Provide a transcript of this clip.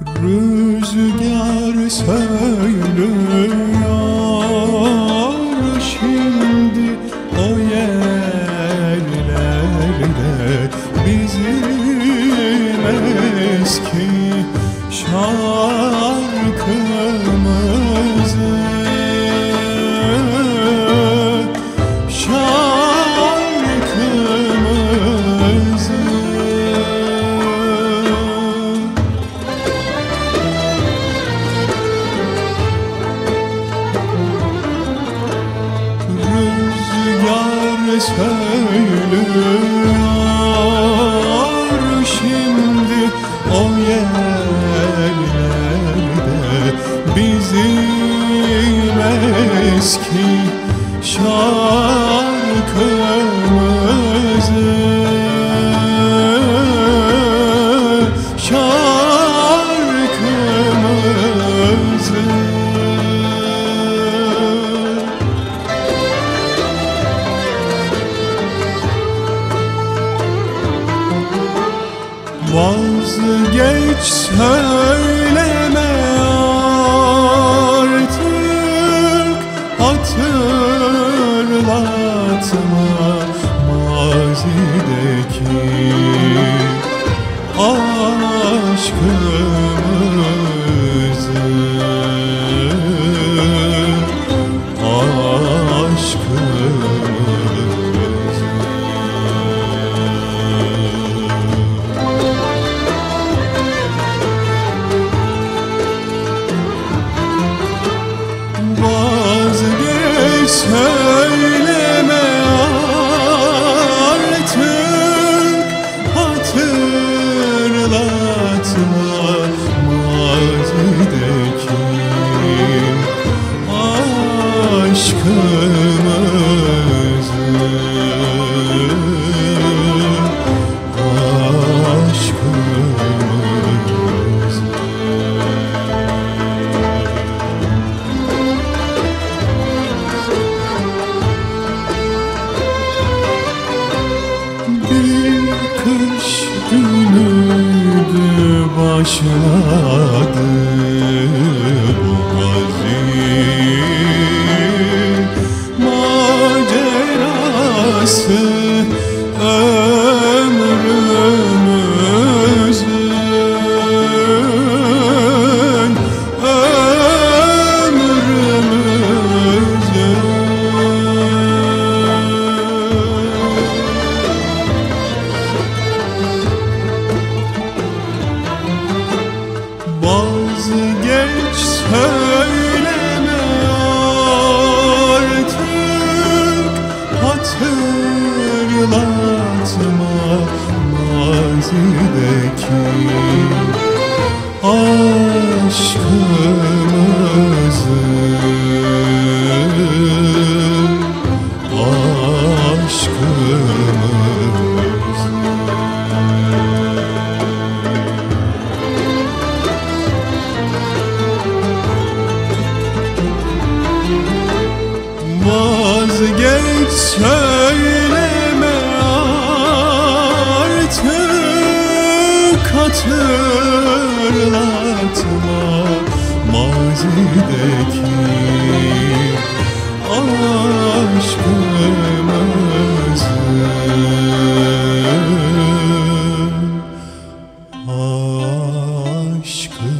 Rüzgar söylüyor şimdi o yerlerde bizim eski şarkımızı söylüyor şimdi o yerlerde bizim eski şarkımızı Vazgeç söyleme artık Hatırlatma mazideki aşkımızı günüydü söyleme artık Hatırlatma mazideki söyleme artık hatırlatma mazideki aşkımızı. Aşkımızı